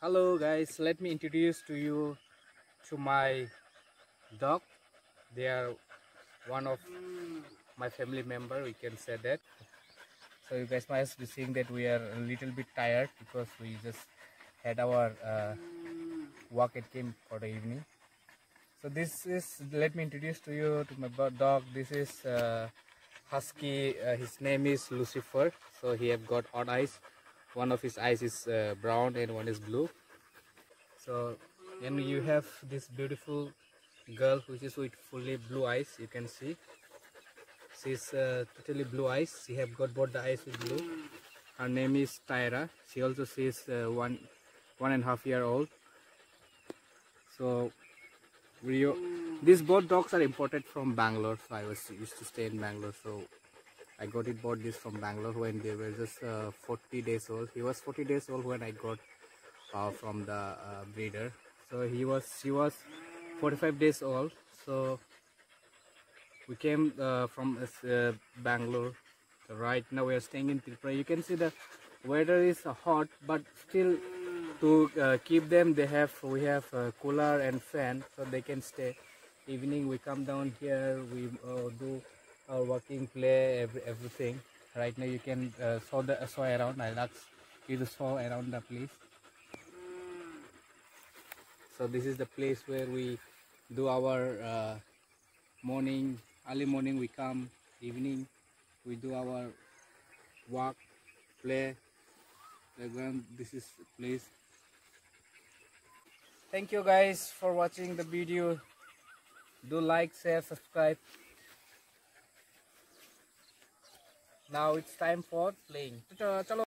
Hello guys, let me introduce to you to my dog. They are one of my family member, we can say that. So you guys might be seeing that we are a little bit tired because we just had our uh, walk and came for the evening. So this is, let me introduce to you to my dog. This is uh, Husky, uh, his name is Lucifer. So he have got odd eyes. One of his eyes is uh, brown and one is blue. So and you have this beautiful girl which is with fully blue eyes. You can see. She's uh, totally blue eyes. She have got both the eyes with blue. Her name is Tyra. She also she's uh, one one and a half year old. So we these both dogs are imported from Bangalore. So I was used to stay in Bangalore. So I got it bought this from Bangalore when they were just uh, 40 days old. He was 40 days old when I got uh, from the uh, breeder. So he was she was 45 days old. So we came uh, from uh, Bangalore. So right now we are staying in Tripura. You can see the weather is uh, hot, but still to uh, keep them they have we have cooler and fan so they can stay. Evening we come down here we uh, do our working play every, everything. Right now you can uh, saw the saw around. I'll ask you saw around the place. So this is the place where we do our uh, morning, early morning we come, evening we do our walk, play, playground. This is place. Thank you guys for watching the video. Do like, share, subscribe. Now it's time for playing.